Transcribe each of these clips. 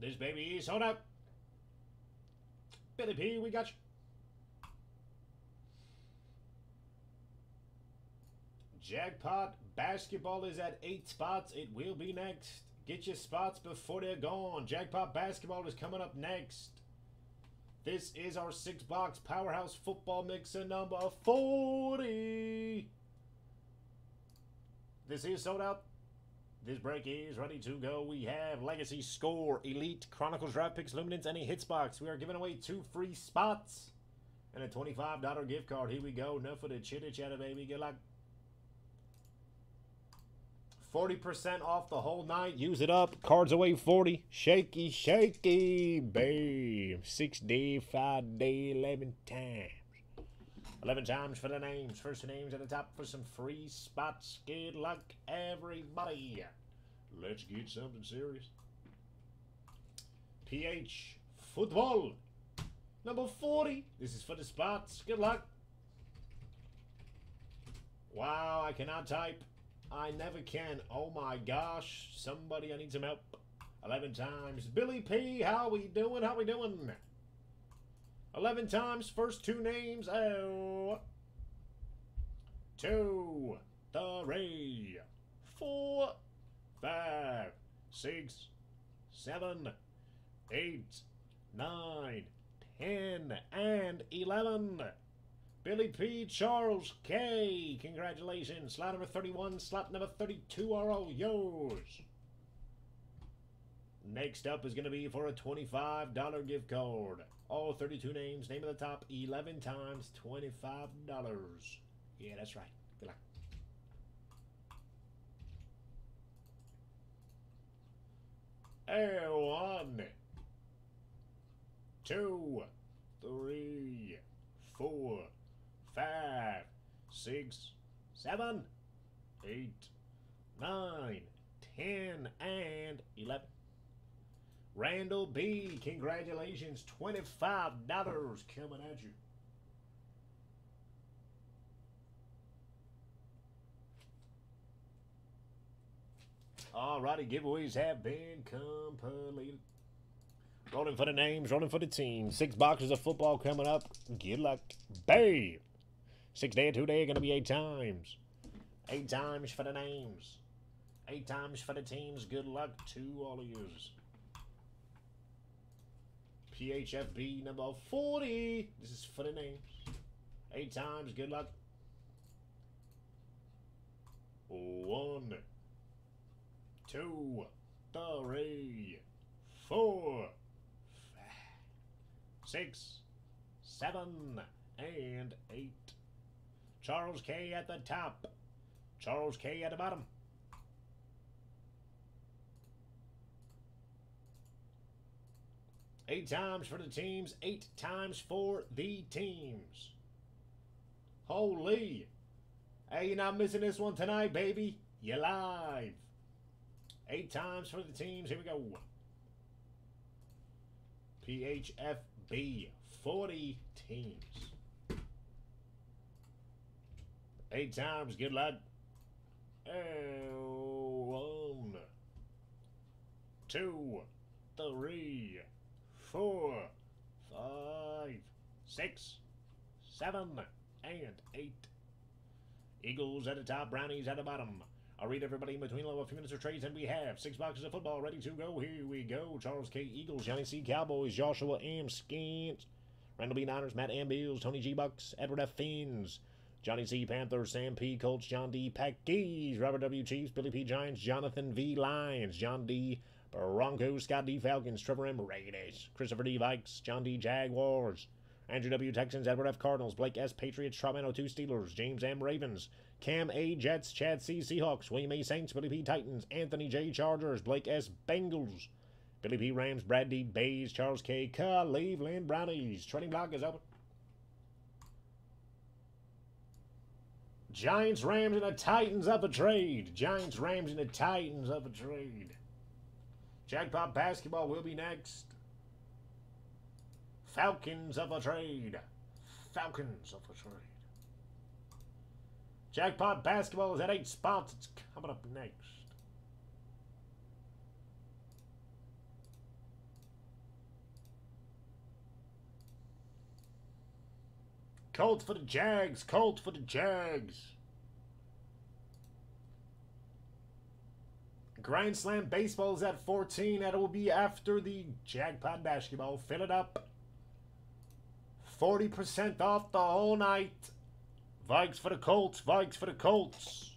This baby is sold out. Billy P, we got you. Jackpot basketball is at eight spots. It will be next. Get your spots before they're gone. Jackpot basketball is coming up next. This is our six box powerhouse football mixer number 40. This is sold out. This break is ready to go. We have Legacy Score, Elite, Chronicles Draft Picks, Luminance, any hits box. We are giving away two free spots and a $25 gift card. Here we go. Enough for the chitter chatter, baby. Good luck. 40% off the whole night. Use it up. Cards away 40. Shaky, shaky, babe. Six day, five day, 11 times. 11 times for the names. First names at the top for some free spots. Good luck, everybody. Let's get something serious. PH Football. Number 40. This is for the spots. Good luck. Wow, I cannot type. I never can. Oh my gosh. Somebody, I need some help. 11 times. Billy P, how we doing? How we doing? 11 times. First two names. Oh. Two. Three. Four. Five. Six. Seven. Eight. Nine. Ten. And 11. Billy P. Charles K. Congratulations. Slot number 31, slot number 32 are all yours. Next up is going to be for a $25 gift card. All 32 names, name of the top, 11 times, $25. Yeah, that's right. Good luck. One, two, three, four, five, six, seven, eight, nine, ten, and eleven. Randall B, congratulations, $25 coming at you. Alrighty, giveaways have been completed. Rolling for the names, rolling for the team. Six boxes of football coming up. Good luck. Bam! Six day, two day, gonna be eight times. Eight times for the names. Eight times for the teams. Good luck to all of yous. PHFB number 40. This is for the names. Eight times. Good luck. One, two, three, four, five, six, seven, and eight. Charles K at the top. Charles K at the bottom. Eight times for the teams, eight times for the teams. Holy. Hey, you're not missing this one tonight, baby. You're live. Eight times for the teams. Here we go. PHFB, 40 teams. Eight times. Good luck. Oh, one, two, three, four, five, six, seven, and eight. Eagles at the top, Brownies at the bottom. I'll read everybody in between level a few minutes of trades, and we have six boxes of football ready to go. Here we go. Charles K. Eagles, Johnny C. Cowboys, Joshua M. Skins, Randall B. Niners, Matt M. Bills, Tony G. Bucks, Edward F. Fins, Johnny C. Panthers, Sam P. Colts, John D. Packies, Robert W. Chiefs, Billy P. Giants, Jonathan V. Lions, John D. Broncos, Scott D. Falcons, Trevor M. Raiders, Christopher D. Vikes, John D. Jaguars, Andrew W. Texans, Edward F. Cardinals, Blake S. Patriots, Tromano 2 Steelers, James M. Ravens, Cam A. Jets, Chad C. Seahawks, William A. Saints, Billy P. Titans, Anthony J. Chargers, Blake S. Bengals, Billy P. Rams, Brad D. Bays, Charles K. Cleveland Brownies. Trading block is open. Giants, Rams, and the Titans up a trade. Giants, Rams, and the Titans up a trade. Jackpot basketball will be next. Falcons of a trade. Falcons of a trade. Jackpot basketball is at eight spots. It's coming up next. Colts for the Jags. Colts for the Jags. Grand Slam Baseball is at 14. That will be after the Jackpot Basketball. Fill it up. 40% off the whole night. Vikes for the Colts. Vikes for the Colts.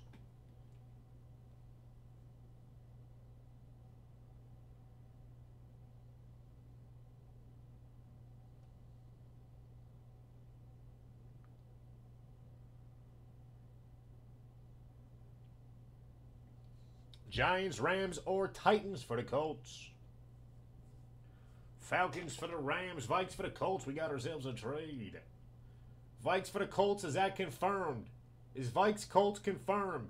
Giants, Rams, or Titans for the Colts. Falcons for the Rams, Vikes for the Colts. We got ourselves a trade. Vikes for the Colts, is that confirmed? Is Vikes Colts confirmed?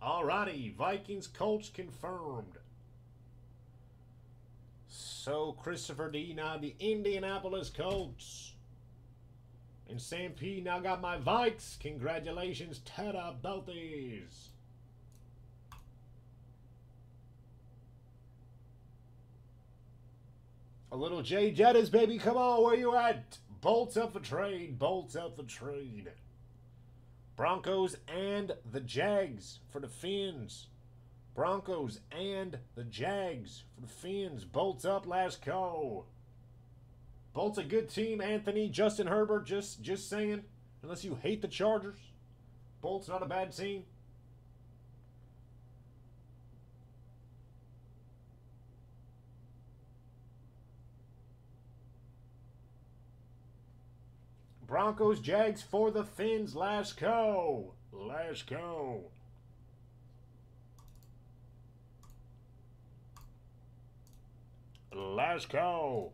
Alrighty, Vikings Colts confirmed. So Christopher D now the Indianapolis Colts. And Sam P now got my Vikes. Congratulations, Tada Belties. A little Jay Jettas, baby. Come on, where you at? Bolts up for trade. Bolts up for trade. Broncos and the Jags for the Fins. Broncos and the Jags for the Fins. Bolts up, last call. Bolts a good team, Anthony. Justin Herbert, just just saying. Unless you hate the Chargers. Bolts not a bad team. Broncos, Jags for the Fins. Last go. Last go. Let's go.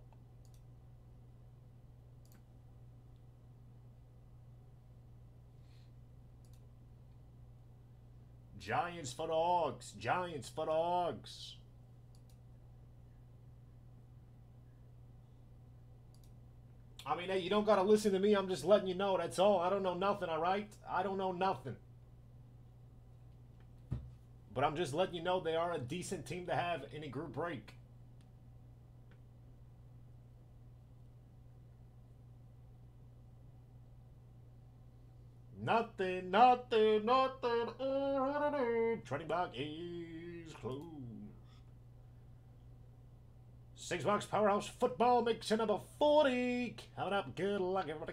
Giants for dogs. Giants for dogs. I mean, hey, you don't got to listen to me. I'm just letting you know. That's all. I don't know nothing, all right? I don't know nothing. But I'm just letting you know they are a decent team to have in a group break. Nothing, nothing, nothing. Trading block is closed. Six box powerhouse football makes number 40. Coming up. Good luck, everybody.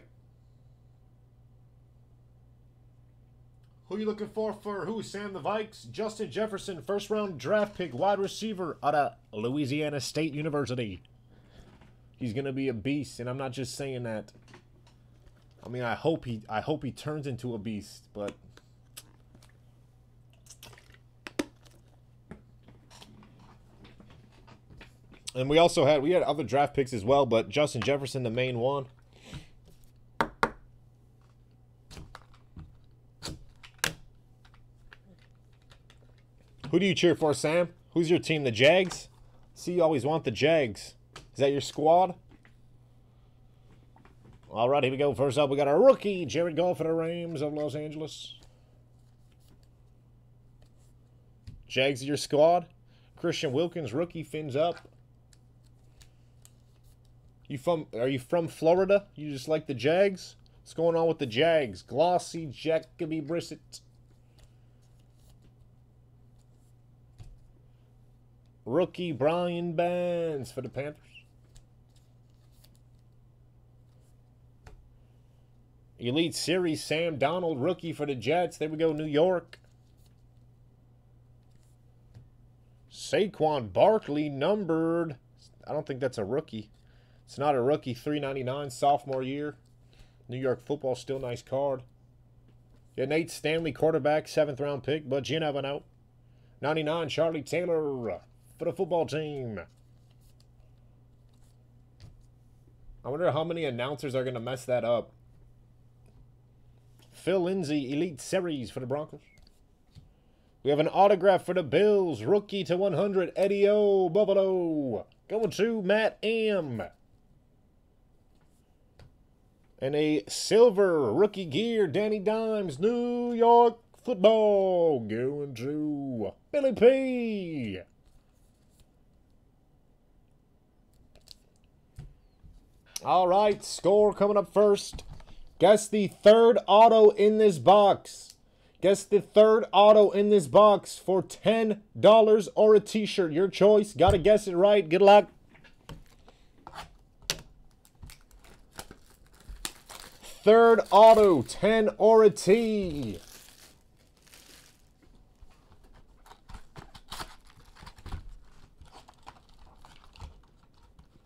Who you looking for for who? Sam the Vikes? Justin Jefferson, first round draft pick, wide receiver out of Louisiana State University. He's going to be a beast, and I'm not just saying that. I mean, I hope he I hope he turns into a beast, but And we also had we had other draft picks as well, but Justin Jefferson the main one. Who do you cheer for, Sam? Who's your team? The Jags? See, you always want the Jags. Is that your squad? All right, here we go. First up, we got our rookie, Jared Goff for the Rams of Los Angeles. Jags, your squad. Christian Wilkins, rookie, fins up. You from? Are you from Florida? You just like the Jags? What's going on with the Jags? Glossy Jacoby Brissett. Rookie Brian Burns for the Panthers. Elite Series, Sam Darnold, rookie for the Jets. There we go, New York. Saquon Barkley, numbered. I don't think that's a rookie. It's not a rookie, 399 sophomore year. New York football, still nice card. Yeah, Nate Stanley, quarterback, seventh round pick, but you never know. 99, Charley Taylor uh, for the football team. I wonder how many announcers are going to mess that up. Phil Lindsay, Elite Series for the Broncos. We have an autograph for the Bills, rookie to 100, Eddie O. Buffalo. Going to Matt M. And a silver rookie gear, Danny Dimes, New York football going to Billy P. All right, score coming up first. Guess the third auto in this box. Guess the third auto in this box for $10 or a t-shirt. Your choice. Got to guess it right. Good luck. Third auto, 10 or a T.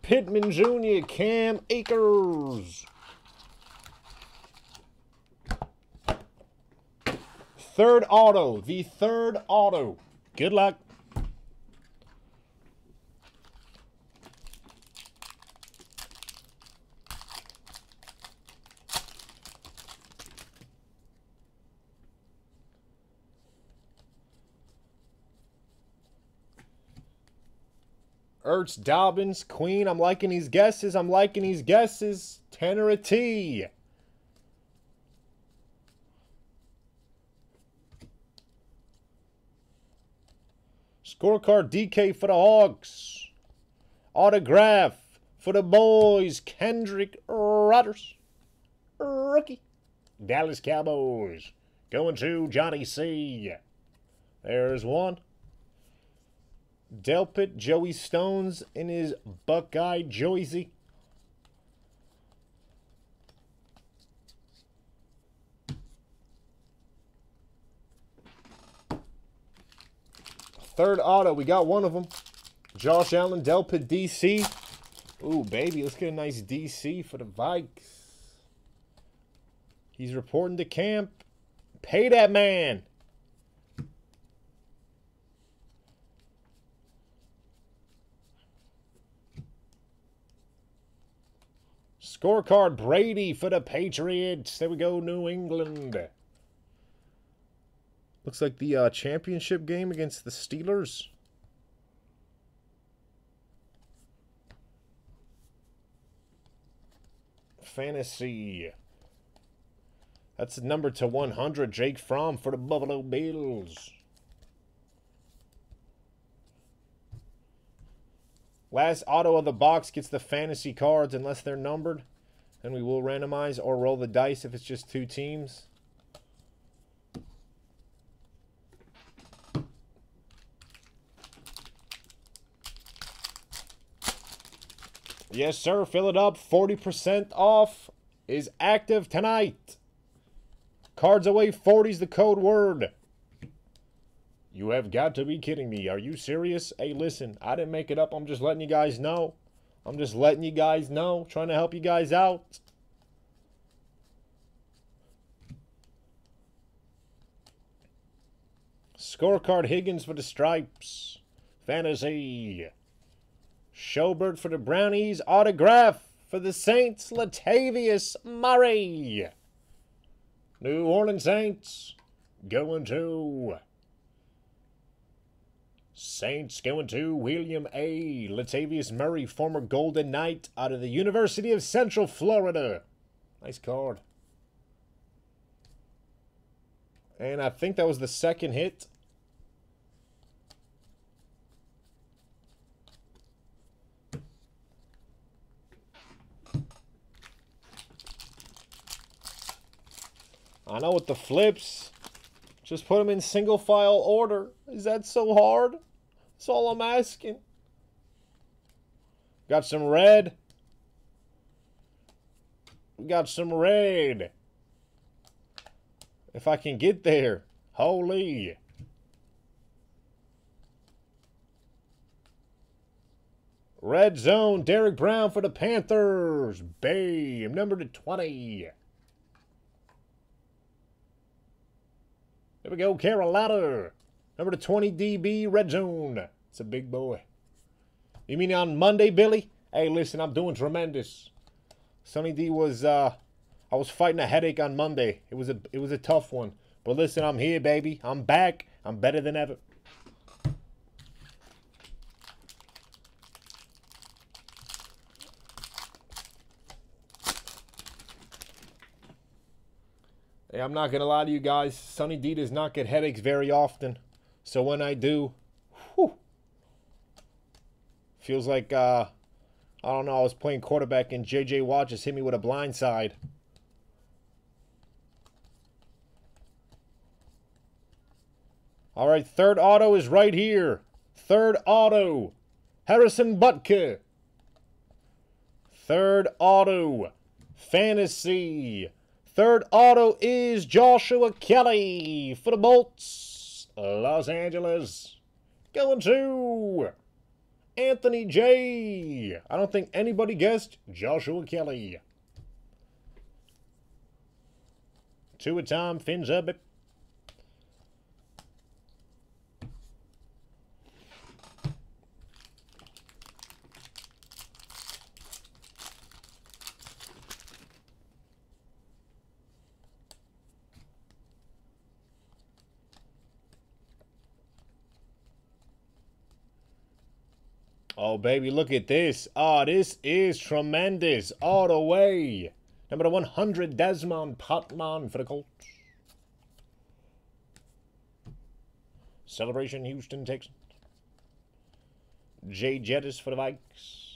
Pittman Jr., Cam Akers. Third auto, the third auto. Good luck. Ertz, Dobbins, Queen. I'm liking these guesses. I'm liking these guesses. 10 or a T. Scorecard DK for the Hawks. Autograph for the boys. Kendrick Rodgers. Rookie. Dallas Cowboys. Going to Johnny C. There's one. Delpit, Joey Stones in his Buckeye Joyzy. Third auto, we got one of them. Josh Allen, Delpit, DC. Ooh, baby, let's get a nice DC for the Vikes. He's reporting to camp. Pay that man. Scorecard Brady for the Patriots. There we go, New England. Looks like the uh, championship game against the Steelers. Fantasy. That's number to 100, Jake Fromm for the Buffalo Bills. Last auto of the box gets the fantasy cards unless they're numbered. And we will randomize or roll the dice if it's just two teams. Yes, sir. Fill it up. 40% off is active tonight. Cards away 40 is the code word. You have got to be kidding me. Are you serious? Hey, listen, I didn't make it up. I'm just letting you guys know. I'm just letting you guys know, trying to help you guys out. Scorecard Higgins for the Stripes. Fantasy. Schobert for the Brownies. Autograph for the Saints. Latavius Murray. New Orleans Saints going to Saints going to William A. Latavius Murray, former Golden Knight out of the University of Central Florida. Nice card. And I think that was the second hit. I know with the flips, just put them in single file order. Is that so hard? That's all I'm asking. Got some red. Got some red. If I can get there. Holy. Red zone, Derrick Brown for the Panthers. Bam, number to 20. There we go, Carolina. Number to 20 DB, red zone. It's a big boy. You mean on Monday, Billy? Hey, listen, I'm doing tremendous. Sonny D was, uh, I was fighting a headache on Monday. It was a, it was a tough one. But listen, I'm here, baby. I'm back. I'm better than ever. I'm not going to lie to you guys. Sunny D does not get headaches very often. So when I do, whew, feels like, uh, I don't know, I was playing quarterback and J.J. Watt just hit me with a blind side. All right, third auto is right here. Third auto. Harrison Butker. Third auto. Fantasy. Third auto is Joshua Kelly for the Bolts. Los Angeles. Going to Anthony J. I don't think anybody guessed Joshua Kelly. Two a time, fins up. Baby, look at this. Oh, this is tremendous. All the way. Number 100, Desmond Potman for the Colts. Celebration, Houston, Texans. Jay Jettis for the Vikes.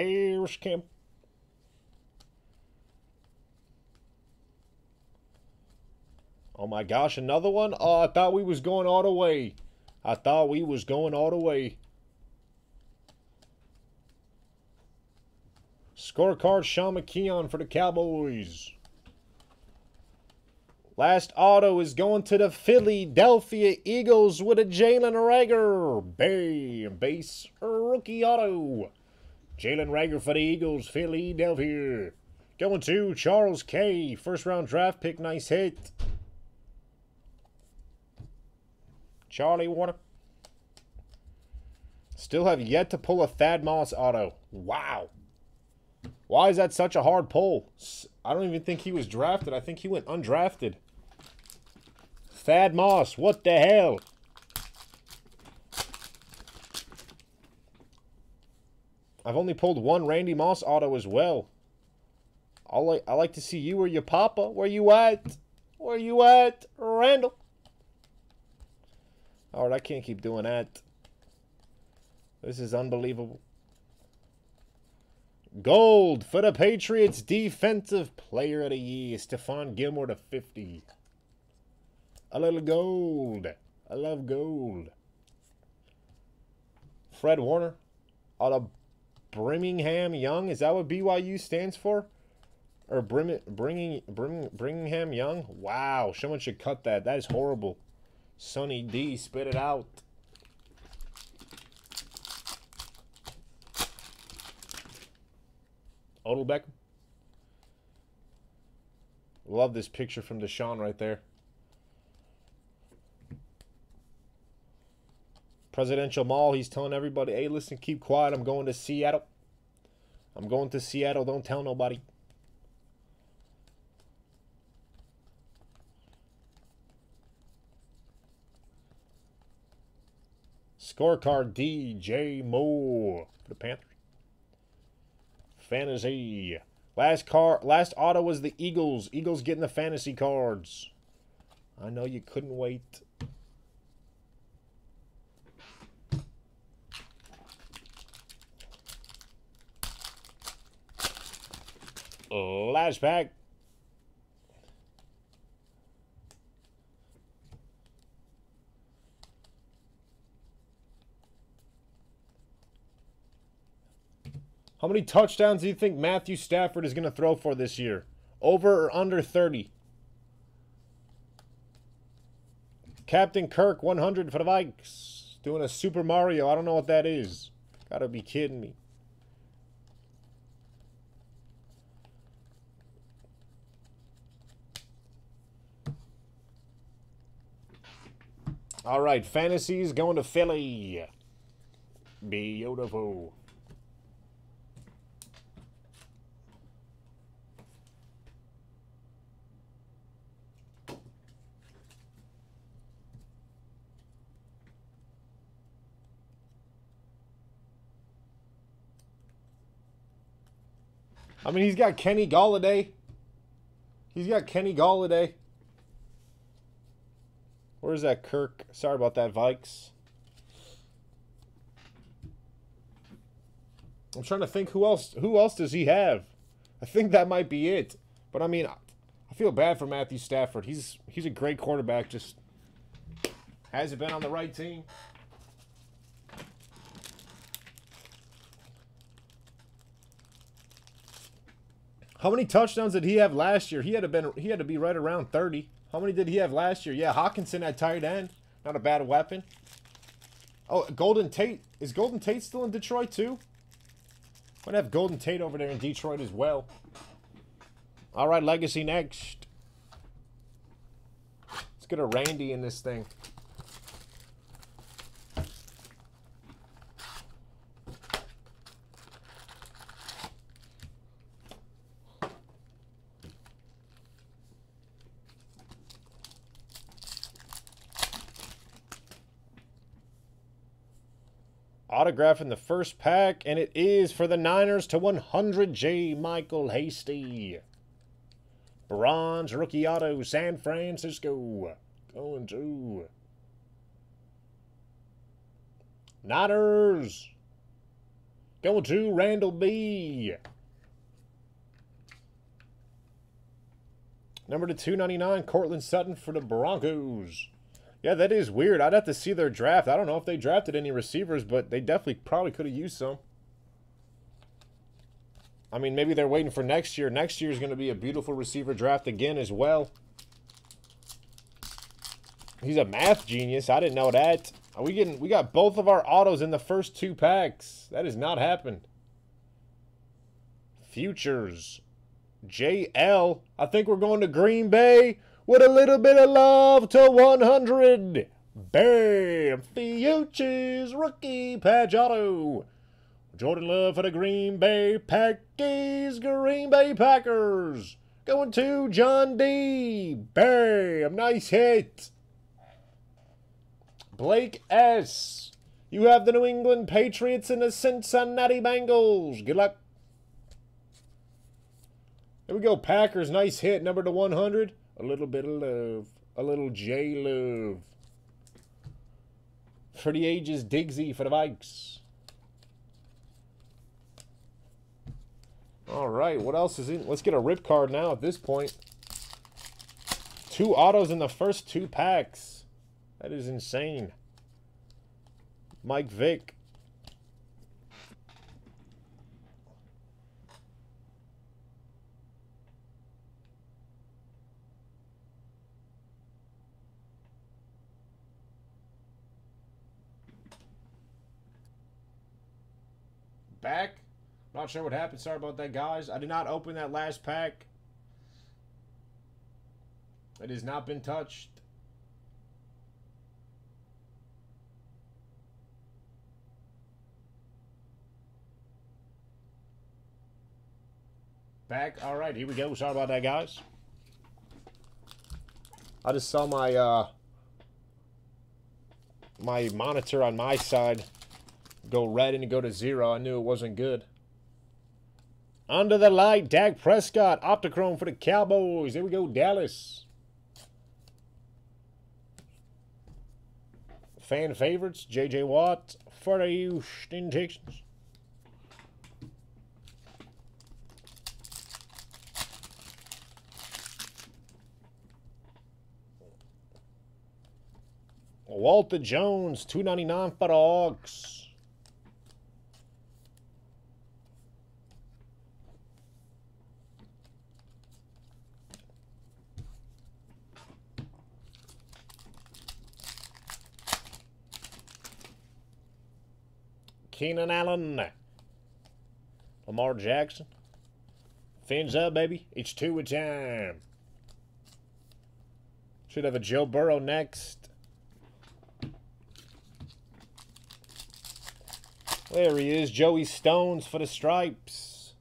Paris Camp. Oh my gosh, another one? Oh, I thought we was going all the way. I thought we was going all the way. Scorecard, Sean McKeon for the Cowboys. Last auto is going to the Philadelphia Eagles with a Jalen Reagor. Bam, base rookie auto. Jalen Reagor for the Eagles, Philadelphia. Going to Charles K. First round draft pick, nice hit. Charlie Warner. Still have yet to pull a Thad Moss auto. Wow. Why is that such a hard pull? I don't even think he was drafted. I think he went undrafted. Thad Moss, what the hell? I've only pulled one Randy Moss auto as well. I like I like to see you or your papa. Where you at? Where you at, Randall? Alright, I can't keep doing that. This is unbelievable. Gold for the Patriots Defensive Player of the Year, Stephon Gilmore to 50. A little gold. I love gold. Fred Warner out of Birmingham Young. Is that what BYU stands for? Or bring, bringing, bring, Birmingham Young? Wow, someone should cut that. That is horrible. Sunny D, spit it out. Odell Beckham. Love this picture from Deshaun right there. Presidential Mall, he's telling everybody, hey, listen, keep quiet. I'm going to Seattle. I'm going to Seattle. Don't tell nobody. Scorecard DJ Moore for the Panthers. Fantasy. Last car last auto was the Eagles. Eagles getting the fantasy cards. I know you couldn't wait. Last pack. How many touchdowns do you think Matthew Stafford is going to throw for this year? Over or under 30? Captain Kirk, 100 for the Vikes. Doing a Super Mario. I don't know what that is. Gotta be kidding me. All right, fantasies going to Philly. Beautiful. I mean, he's got Kenny Golladay. He's got Kenny Golladay. Where's that Kirk? Sorry about that, Vikes. I'm trying to think who else who else does he have? I think that might be it. But I mean, I feel bad for Matthew Stafford. He's he's a great quarterback, just hasn't been on the right team. How many touchdowns did he have last year? He had to been he had to be right around 30. How many did he have last year? Yeah, Hockenson at tight end. Not a bad weapon. Oh, Golden Tate. Is Golden Tate still in Detroit too? Might have Golden Tate over there in Detroit as well. All right, Legacy next. Let's get a Randy in this thing. Autograph in the first pack, and it is for the Niners to 100 JaMycal Hasty. Bronze rookie auto, San Francisco. Going to Niners. Going to Randall B. Number to 299, Courtland Sutton for the Broncos. Yeah, that is weird. I'd have to see their draft. I don't know if they drafted any receivers, but they definitely probably could have used some. I mean, maybe they're waiting for next year. Next year is going to be a beautiful receiver draft again as well. He's a math genius. I didn't know that. Are we getting? We got both of our autos in the first two packs. That has not happened. Futures. JL. I think we're going to Green Bay with a little bit of love to 100. Bam! Futures rookie patch auto. Jordan Love for the Green Bay Packers. Green Bay Packers. Going to John D. Bam! Nice hit. Blake S. You have the New England Patriots and the Cincinnati Bengals. Good luck. There we go. Packers. Nice hit. Number to 100. A little bit of love. A little J love. For the ages, Digsy for the Vikes. All right, what else is in? Let's get a rip card now at this point. Two autos in the first two packs. That is insane. Mike Vick. Back. Not sure what happened. Sorry about that, guys. I did not open that last pack. It has not been touched. Back. All right, here we go. Sorry about that, guys. I just saw my uh, my monitor on my side go red and go to zero. I knew it wasn't good. Under the light, Dak Prescott, Optichrome for the Cowboys. There we go, Dallas. Fan favorites, J.J. Watt for the Houston Texans. Walter Jones, 299 for the Hawks. Keenan Allen. Lamar Jackson. Fins up, baby. It's two a time. Should have a Joe Burrow next. There he is. Joey Stones for the Stripes.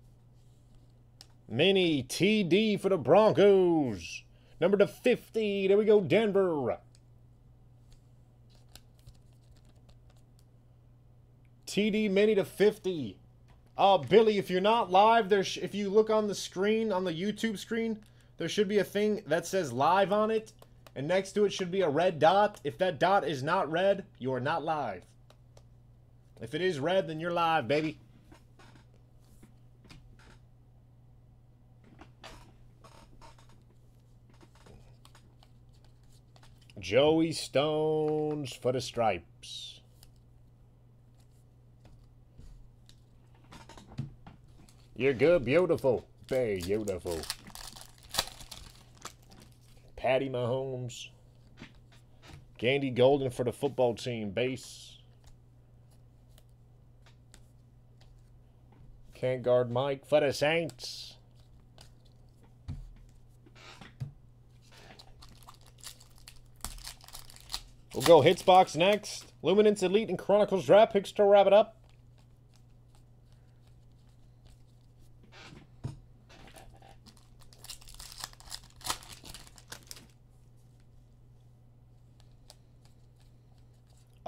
Mini TD for the Broncos. Number to 50. There we go, Denver. TD Mini to 50. Uh, Billy, if you're not live, there's if you look on the screen on the YouTube screen, there should be a thing that says live on it, and next to it should be a red dot. If that dot is not red, you are not live. If it is red, then you're live, baby. Joey Stones for the stripes. You're good, beautiful. Beautiful. Patty Mahomes. Gandy Golden for the football team, base. Can't guard Mike for the Saints. We'll go hits box next. Luminance Elite and Chronicles draft picks to wrap it up.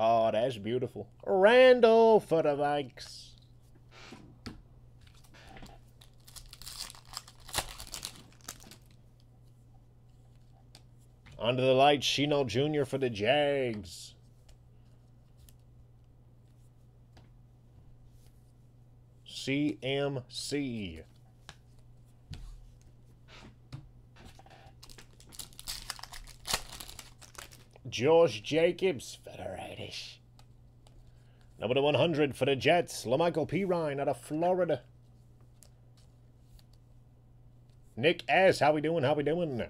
Oh, that's beautiful. Randall for the Vikes. Under the lights, Shenault Jr. for the Jags. CMC. Josh Jacobs for the Raiders. Number to 100 for the Jets, La'Mical Perine out of Florida. Nick S., how we doing? How we doing?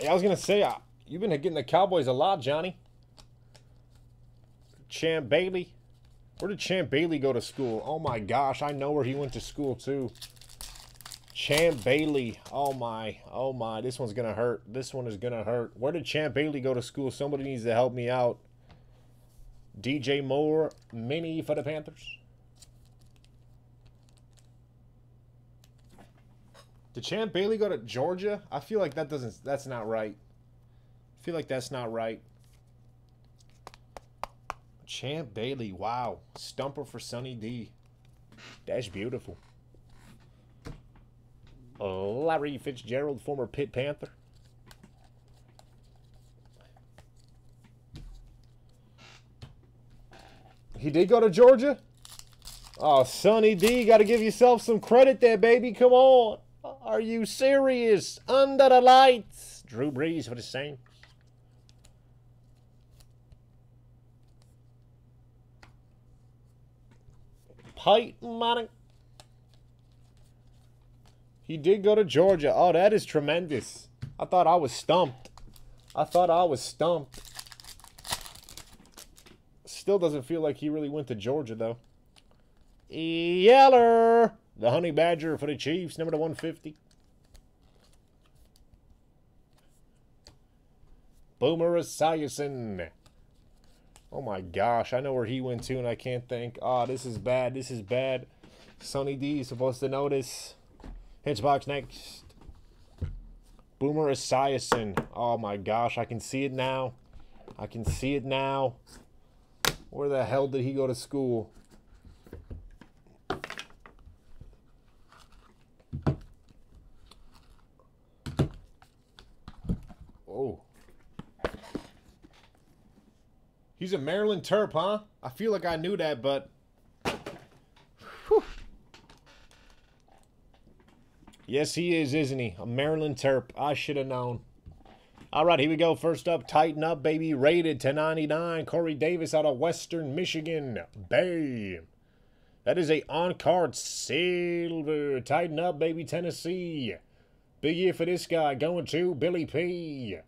Hey, I was gonna say, uh, you've been getting the Cowboys a lot, Johnny. Champ Bailey. Where did Champ Bailey go to school? Oh my gosh, I know where he went to school too. Champ Bailey. Oh my. Oh my. This one's gonna hurt. This one is gonna hurt. Where did Champ Bailey go to school? Somebody needs to help me out. DJ Moore, mini for the Panthers. Did Champ Bailey go to Georgia? I feel like that doesn't that's not right. I feel like that's not right. Champ Bailey, wow. Stumper for Sunny D. That's beautiful. Larry Fitzgerald, former Pit Panther. He did go to Georgia? Oh, Sunny D, got to give yourself some credit there, baby. Come on. Are you serious? Under the lights. Drew Brees for the Saints. Peyton Manning. He did go to Georgia. Oh, that is tremendous. I thought I was stumped. I thought I was stumped. Still doesn't feel like he really went to Georgia, though. Yeller. The Honey Badger for the Chiefs, number to 150. Boomer Esiason. Oh my gosh, I know where he went to and I can't think. Oh, ah, this is bad. This is bad. Sonny D is supposed to notice. Hitchbox next. Boomer Esiason. Oh my gosh, I can see it now. I can see it now. Where the hell did he go to school? Oh. He's a Maryland Terp, huh? I feel like I knew that, but... Yes, he is, isn't he? A Maryland Terp. I should have known. All right, here we go. First up, tighten up, baby. Rated to 99. Corey Davis out of Western Michigan. Bam. That is a on-card silver. Tighten up, baby, Tennessee. Big year for this guy. Going to Billy P.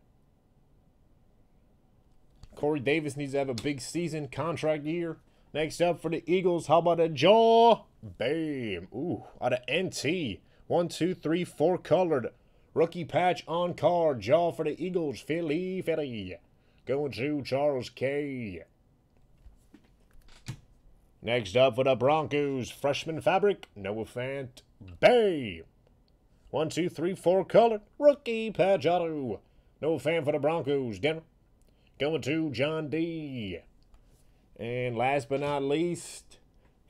Corey Davis needs to have a big season, contract year. Next up for the Eagles, how about a jaw? Bam. Ooh, out of NT. One, two, three, four colored. Rookie patch on card. Jaw for the Eagles. Philly, Philly. Going to Charles K. Next up for the Broncos, freshman fabric, Noah Fant. Bay. One, two, three, four colored. Rookie patch auto. Noah Fant for the Broncos. Denver. Going to John D. And last but not least,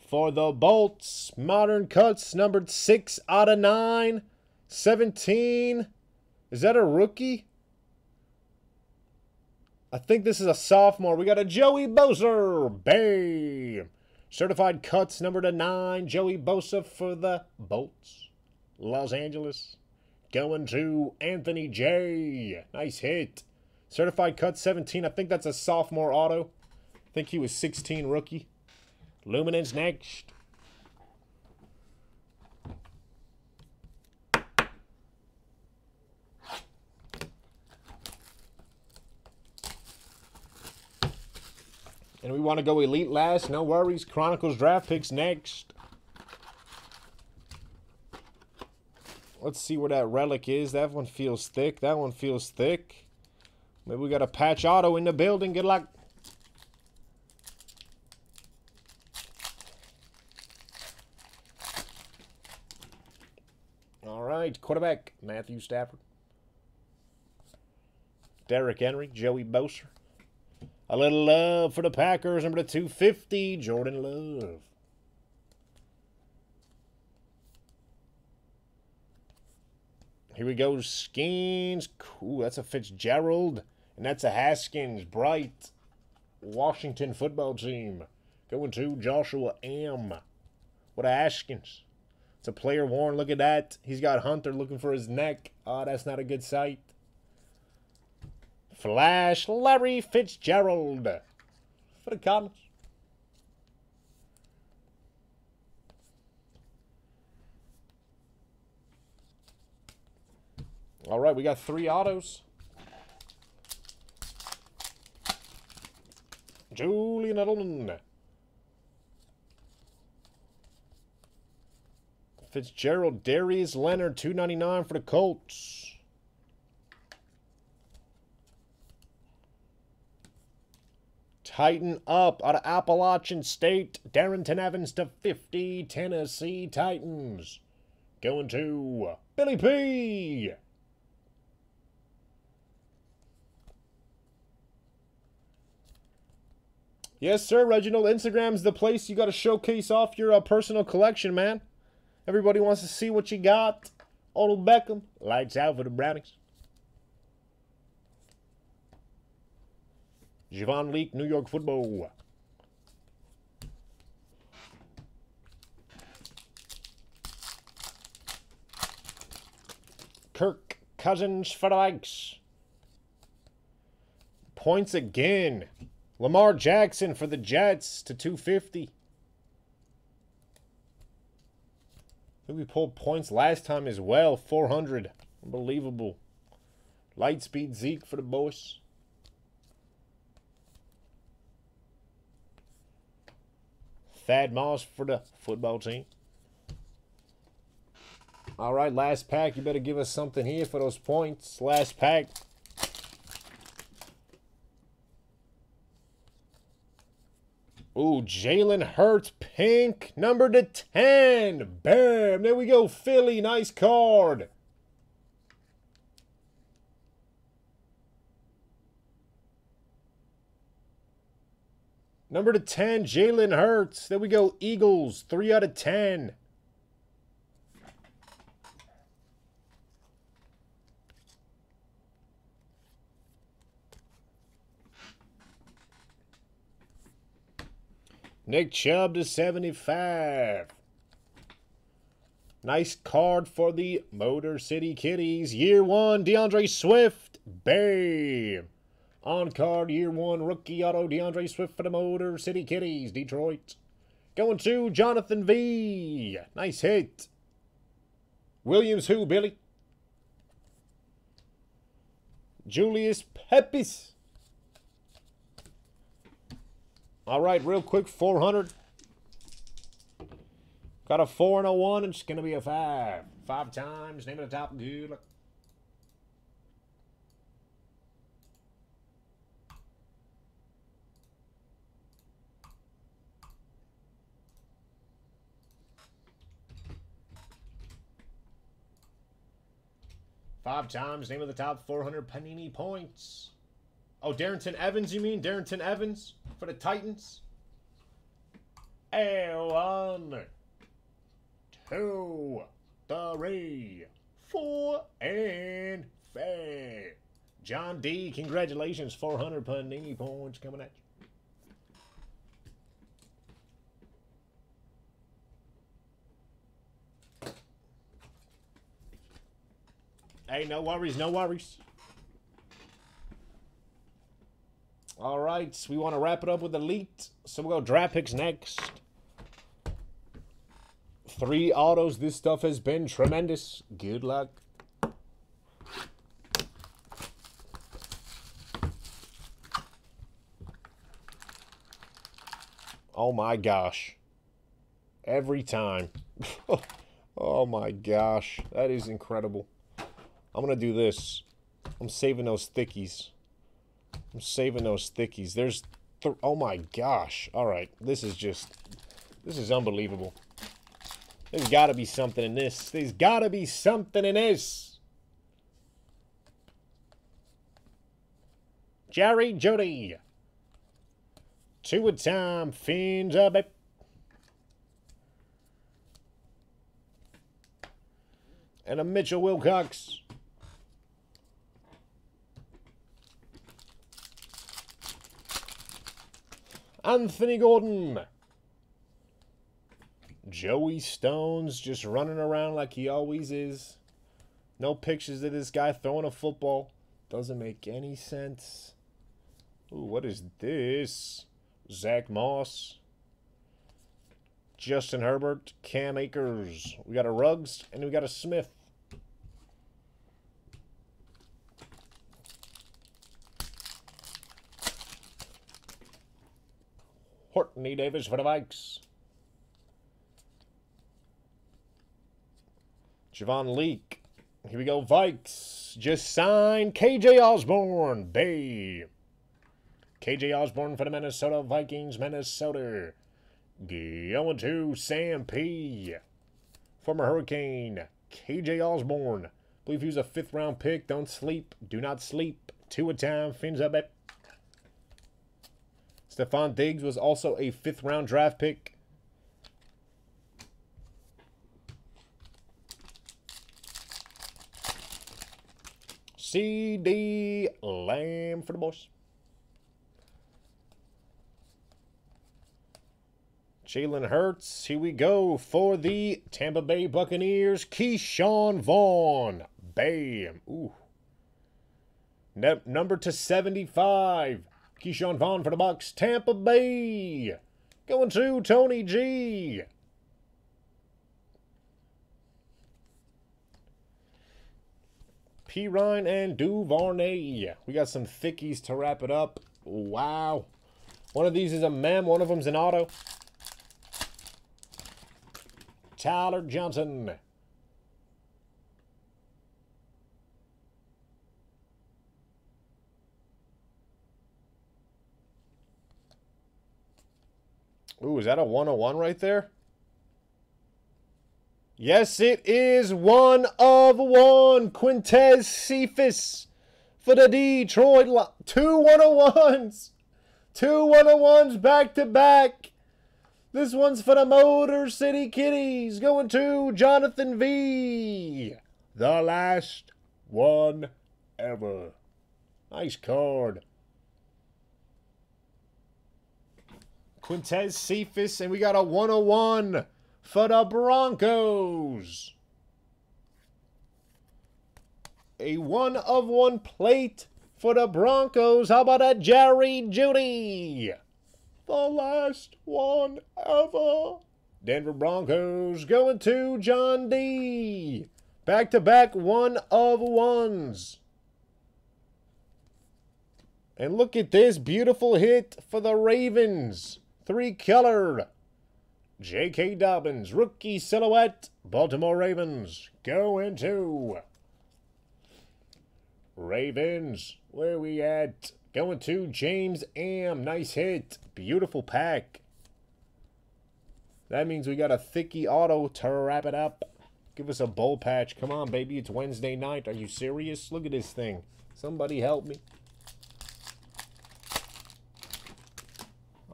for the Bolts, Modern Cuts, numbered 6 out of 9. 17. Is that a rookie? I think this is a sophomore. We got a Joey Bosa. Bam. Certified cuts number to 9. Joey Bosa for the Bolts. Los Angeles. Going to Anthony J. Nice hit. Certified cut 17. I think that's a sophomore auto. I think he was 16 rookie. Luminance next. And we want to go Elite last. No worries. Chronicles draft picks next. Let's see where that relic is. That one feels thick. That one feels thick. Maybe we got a patch auto in the building. Good luck. All right. Quarterback, Matthew Stafford. Derrick Henry, Joey Bosa. A little love for the Packers, number 250, Jordan Love. Here we go, Skins. Cool, that's a Fitzgerald. And that's a Haskins. Bright. Washington football team. Going to Joshua M. What a Haskins. It's a player worn. Look at that. He's got Hunter looking for his neck. Oh, that's not a good sight. Flash Larry Fitzgerald for the Cardinals. All right, we got three autos. Julian Edelman. Fitzgerald, Darius Leonard, 299 for the Colts. Titan up out of Appalachian State. Darrynton Evans to 50. Tennessee Titans. Going to Billy P. Yes, sir, Reginald. Instagram's the place you got to showcase off your uh, personal collection, man. Everybody wants to see what you got. Odell Beckham, lights out for the Brownies. Javon Leake, New York football. Kirk Cousins for the Vikes. Points again. Lamar Jackson for the Jets to 250. I think we pulled points last time as well. 400. Unbelievable. Lightspeed Zeke for the boys. Thad Moss for the football team. All right, last pack. You better give us something here for those points. Last pack. Ooh, Jalen Hurts, pink, number to 10. Bam, there we go, Philly, nice card. Number to 10, Jalen Hurts. There we go, Eagles, 3 out of 10. Nick Chubb to 75. Nice card for the Motor City Kitties. Year one, DeAndre Swift. Bam. On card, year one, rookie auto, DeAndre Swift for the Motor City Kitties, Detroit. Going to Jonathan V. Nice hit. Williams who, Billy? Julius Peppers. All right, real quick, 400. Got a 4 and a 1. It's going to be a 5. Five times. Name of the top. Good luck. Five times. Name of the top 400 Panini points. Oh, Darrynton Evans, you mean? Darrynton Evans for the Titans? One, two, three, four, and five. John D, congratulations. 400 Panini points coming at you. Hey, no worries, no worries. All right, we want to wrap it up with Elite, so we'll go draft picks next. Three autos. This stuff has been tremendous. Good luck. Oh my gosh. Every time. oh my gosh. That is incredible. I'm going to do this. I'm saving those thickies. I'm saving those thickies. There's... Th oh my gosh. Alright. This is just... This is unbelievable. There's got to be something in this. There's got to be something in this. Jerry Jeudy. Two a time. Fins up. And a Mitchell Wilcox. Anthony Gordon. Joey Stones just running around like he always is. No pictures of this guy throwing a football. Doesn't make any sense. Ooh, what is this? Zach Moss. Justin Herbert. Cam Akers. We got a Ruggs and we got a Smith. Courtney Davis for the Vikes. Javon Leake. Here we go, Vikes. Just signed KJ Osborn. Bay. KJ Osborn for the Minnesota Vikings, Minnesota. Going to Sam P. Former Hurricane. KJ Osborn. believe he was a fifth round pick. Don't sleep. Do not sleep. Two a time. Fins up it. Stefon Diggs was also a fifth round draft pick. CeeDee Lamb for the boys. Jalen Hurts. Here we go for the Tampa Bay Buccaneers. Ke'Shawn Vaughn. Bam. Ooh. Number to 75. Ke'Shawn Vaughn for the Bucs. Tampa Bay. Going to Tony G. P. Ryan and Duvernay. We got some thickies to wrap it up. Wow. One of these is a mem. One of them's an auto. Tyler Johnson. Ooh, is that a 101 right there? Yes, it is one of one. Quintez Cephus for the Detroit. Lo two 101s. Two 101s back to back. This one's for the Motor City Kitties. Going to Jonathan V. The last one ever. Nice card. Quintez Cephus, and we got a 101 for the Broncos. A one of one plate for the Broncos. How about a Jerry Jeudy? The last one ever. Denver Broncos going to John D. Back to back one of ones. And look at this beautiful hit for the Ravens. Three color. J.K. Dobbins, rookie silhouette, Baltimore Ravens. Go into Ravens. Where we at? Going to James Am. Nice hit. Beautiful pack. That means we got a thicky auto to wrap it up. Give us a bowl patch. Come on, baby. It's Wednesday night. Are you serious? Look at this thing. Somebody help me.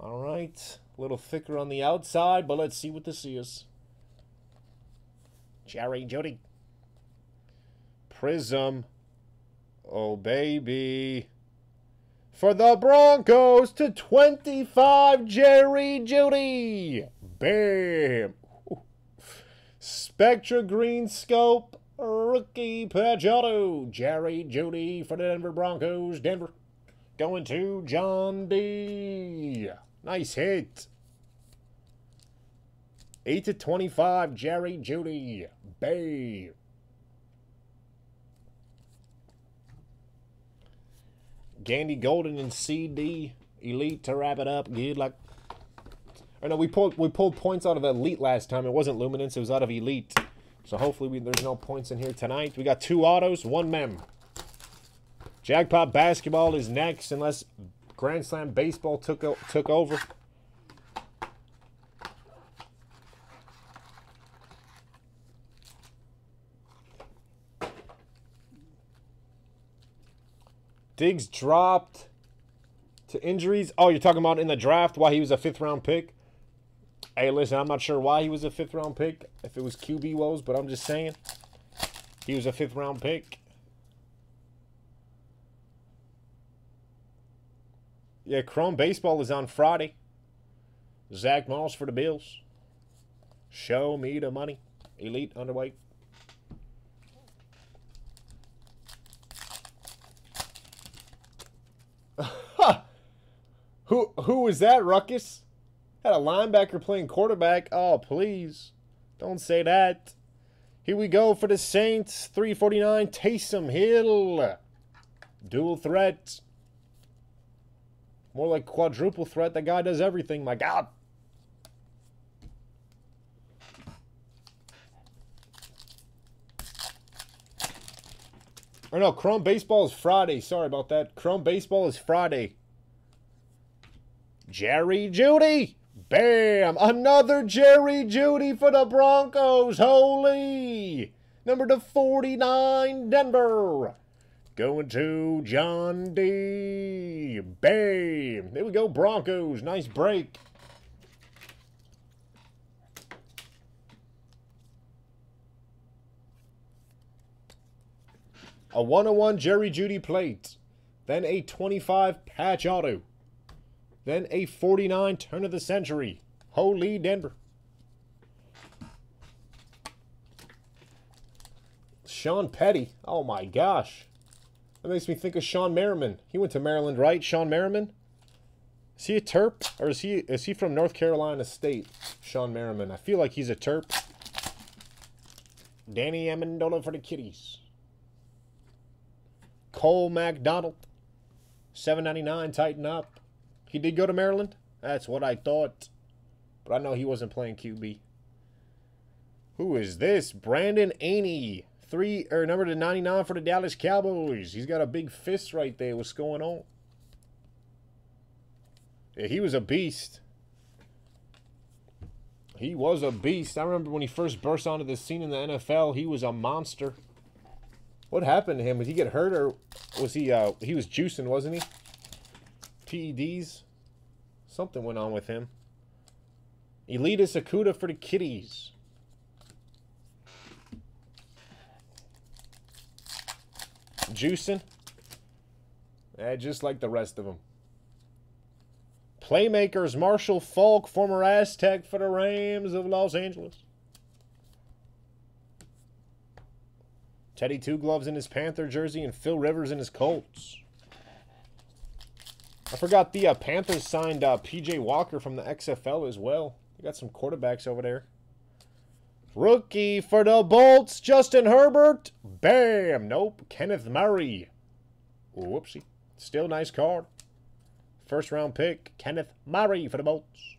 All right. A little thicker on the outside, but let's see what this is. Jerry Jeudy. Prism. Oh, baby. For the Broncos to 25, Jerry Jeudy. Bam. Spectra Green Scope. Rookie patch auto. Jerry Jeudy for the Denver Broncos. Denver. Going to John D. Nice hit. 8 to 25, Jerry Jeudy. Bay. Gandy Golden and CD Elite to wrap it up. Good luck. I know we pulled we pulled points out of Elite last time. It wasn't Luminance, it was out of Elite. So hopefully we, there's no points in here tonight. We got two autos, one mem. Jackpot basketball is next, unless Grand Slam baseball took took over. Diggs dropped to injuries. Oh, you're talking about in the draft why he was a fifth round pick? Hey, listen, I'm not sure why he was a fifth round pick, if it was QB woes, but I'm just saying he was a fifth round pick. Yeah, Chrome Baseball is on Friday. Zach Moss for the Bills. Show me the money. Elite underweight. who who was that, Ruckus? Had a linebacker playing quarterback. Oh, please. Don't say that. Here we go for the Saints. 349 Taysom Hill. Dual threat. More like quadruple threat. That guy does everything. My God. Or no, Chrome Baseball is Friday. Sorry about that. Chrome Baseball is Friday. Jerry Jeudy. Bam! Another Jerry Jeudy for the Broncos. Holy! Number to 49, Denver. Going to John D. Bam! There we go, Broncos. Nice break. A 101 Jerry Jeudy plate. Then a 25 patch auto. Then a 49 turn of the century. Holy Denver. Sean Petty. Oh my gosh. That makes me think of Shawne Merriman. He went to Maryland, right? Shawne Merriman? Is he a Terp? Or is he is he from North Carolina State? Shawne Merriman. I feel like he's a Terp. Danny Amendola for the Kitties. Cole McDonald. 799 tighten up. He did go to Maryland? That's what I thought. But I know he wasn't playing QB. Who is this? Bradlee Anae. Three or number to 99 for the Dallas Cowboys. He's got a big fist right there. What's going on? Yeah, he was a beast. He was a beast. I remember when he first burst onto the scene in the NFL, he was a monster. What happened to him? Did he get hurt or was he uh he was juicing, wasn't he? PEDs. Something went on with him. Elitist Okudah for the Kitties. Juicing. Eh, just like the rest of them. Playmakers Marshall Faulk, former Aztec for the Rams of Los Angeles. Teddy Two Gloves in his Panther jersey and Phil Rivers in his Colts. I forgot the uh, Panthers signed uh, PJ Walker from the XFL as well. They got some quarterbacks over there. Rookie for the Bolts, Justin Herbert. Bam! Nope. Kenneth Murray. Whoopsie. Still nice card. First round pick, Kenneth Murray for the Bolts.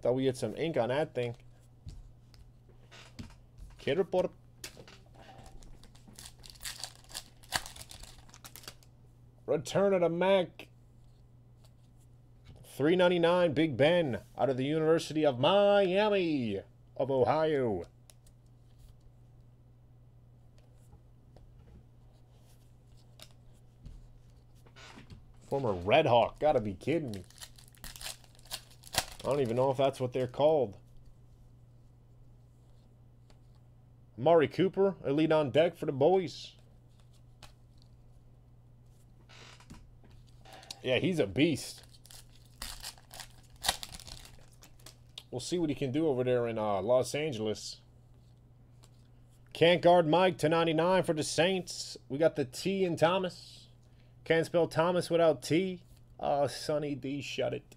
Thought we had some ink on that thing. Kid reporter. Return of the Mac. 399 Big Ben out of the University of Miami of Ohio. Former Red Hawk. Gotta be kidding me. I don't even know if that's what they're called. Mari Cooper, elite on deck for the boys. Yeah, he's a beast. We'll see what he can do over there in uh, Los Angeles. Can't guard Mike to 99 for the Saints. We got the T in Thomas. Can't spell Thomas without T. Oh, Sonny D, shut it.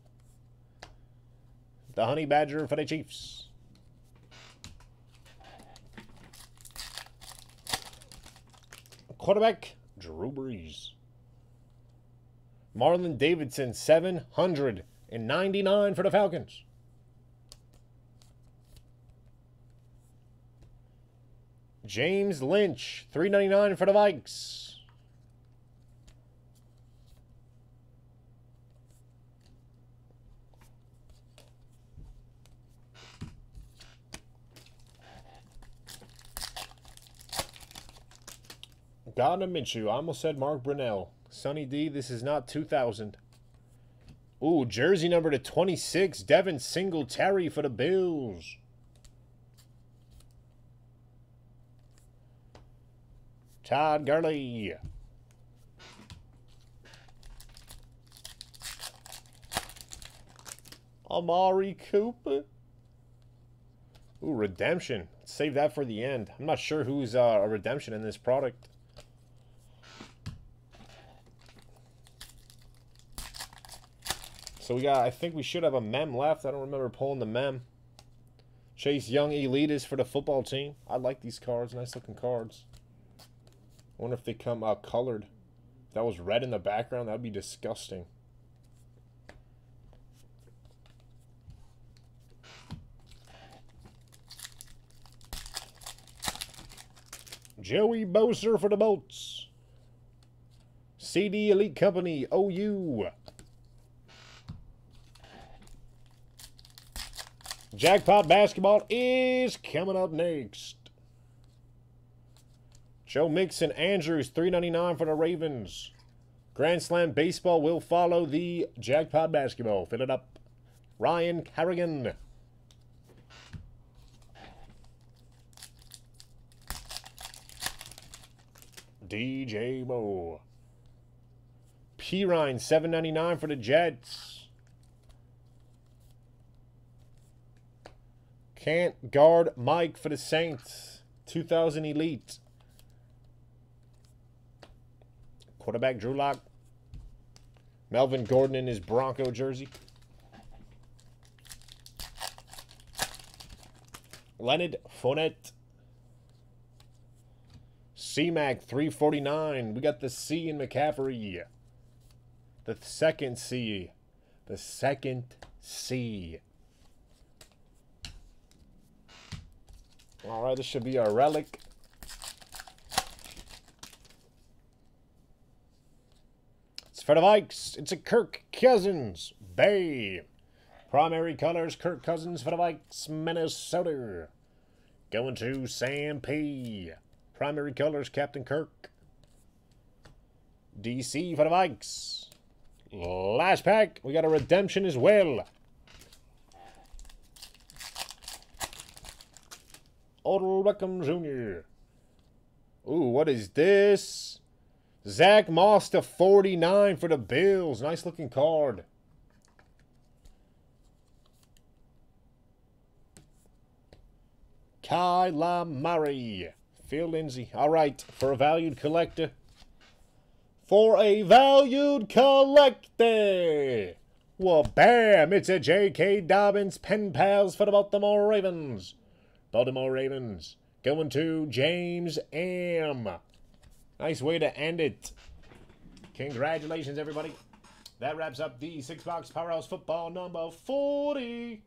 The Honey Badger for the Chiefs. Quarterback, Drew Brees. Marlon Davidson, 799 for the Falcons. James Lynch, 399 for the Vikes. Gardner Minshew. I almost said Mark Brunell. Sonny D, this is not 2000. Ooh, jersey number to 26, Devin Singletary for the Bills. Todd Gurley. Amari Cooper. Ooh, redemption. Save that for the end. I'm not sure who's uh, a redemption in this product. So we got, I think we should have a mem left. I don't remember pulling the mem. Chase Young Elitist for the football team. I like these cards. Nice looking cards. Wonder if they come uh, colored. If that was red in the background. That would be disgusting. Joey Bosa for the Bolts. CD Elite Company, OU. Jackpot Basketball is coming up next. Joe Mixon Andrews, three ninety nine for the Ravens. Grand Slam Baseball will follow the Jackpot Basketball. Fill it up. Ryan Kerrigan. DJ seven ninety nine for the Jets. Can't guard Mike for the Saints. 2000 Elite. Quarterback Drew Lock. Melvin Gordon in his Bronco jersey. Leonard Fournette. C-Mac 349. We got the C in McCaffrey. The second C. The second C. All right, this should be a relic. For the Vikes. It's a Kirk Cousins. Bay. Primary colors, Kirk Cousins for the Vikes, Minnesota. Going to Sam P. Primary colors, Captain Kirk. DC for the Vikes. Last pack, we got a redemption as well. Odell Beckham Jr. Ooh, what is this? Zach Moss to 49 for the Bills. Nice looking card. Kyler Murray. Phil Lindsay. All right, for a valued collector. For a valued collector. Well, bam! It's a J.K. Dobbins pen pals for the Baltimore Ravens. Baltimore Ravens going to James M. Nice way to end it. Congratulations, everybody. That wraps up the six box powerhouse football number 40.